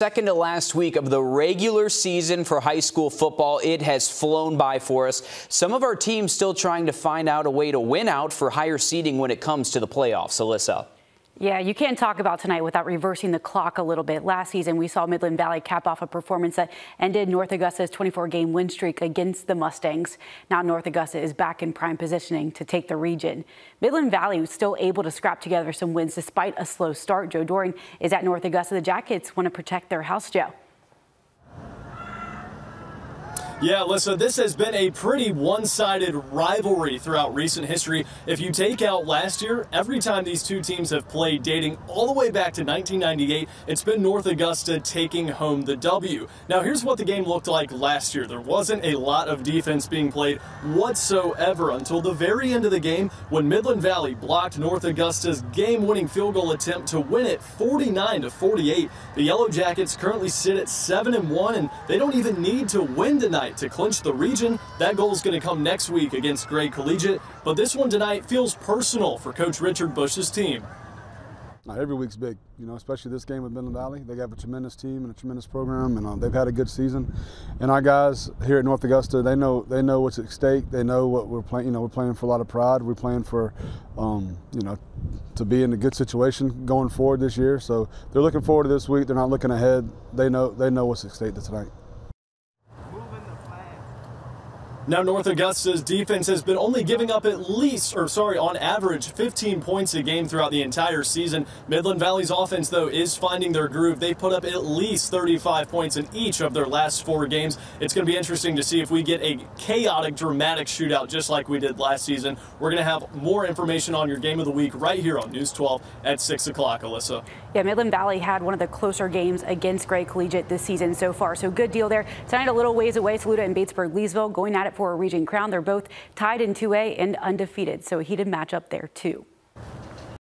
Second to last week of the regular season for high school football. It has flown by for us. Some of our teams still trying to find out a way to win out for higher seeding when it comes to the playoffs. Alyssa. Yeah, you can't talk about tonight without reversing the clock a little bit. Last season, we saw Midland Valley cap off a performance that ended North Augusta's 24-game win streak against the Mustangs. Now North Augusta is back in prime positioning to take the region. Midland Valley was still able to scrap together some wins despite a slow start. Joe Doring is at North Augusta. The Jackets want to protect their house, Joe. Yeah, Alyssa, this has been a pretty one-sided rivalry throughout recent history. If you take out last year, every time these two teams have played dating all the way back to 1998, it's been North Augusta taking home the W. Now, here's what the game looked like last year. There wasn't a lot of defense being played whatsoever until the very end of the game when Midland Valley blocked North Augusta's game-winning field goal attempt to win it 49 to 48. The Yellow Jackets currently sit at 7 and 1 and they don't even need to win tonight tonight to clinch the region. That goal is going to come next week against Gray Collegiate, but this one tonight feels personal for Coach Richard Bush's team. every week's big, you know, especially this game with Midland Valley. They have a tremendous team and a tremendous program, and uh, they've had a good season. And our guys here at North Augusta, they know they know what's at stake. They know what we're playing. You know, we're playing for a lot of pride. We're playing for, um, you know, to be in a good situation going forward this year. So they're looking forward to this week. They're not looking ahead. They know they know what's at stake tonight. Now, North Augusta's defense has been only giving up at least, or sorry, on average, 15 points a game throughout the entire season. Midland Valley's offense, though, is finding their groove. They put up at least 35 points in each of their last four games. It's going to be interesting to see if we get a chaotic, dramatic shootout just like we did last season. We're going to have more information on your game of the week right here on News 12 at 6 o'clock, Alyssa. Yeah, Midland Valley had one of the closer games against Gray Collegiate this season so far, so good deal there. Tonight, a little ways away, Saluda and Batesburg-Leesville going at it for a region crown. They're both tied in 2A and undefeated, so a heated matchup there too.